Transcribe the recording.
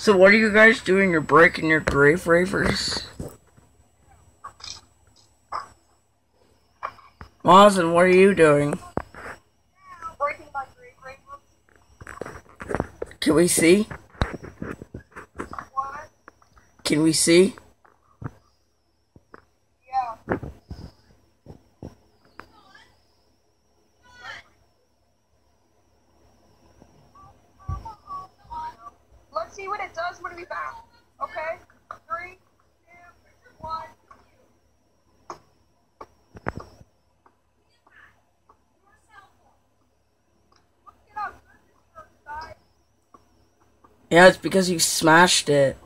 So what are you guys doing? You're breaking your grave ravers? Mawson, what are you doing? Breaking my grave ravers. Can we see? What? Can we see? Yeah. Let's see what it does when we bounce. Okay? Three, two, one. Yeah, it's because you smashed it.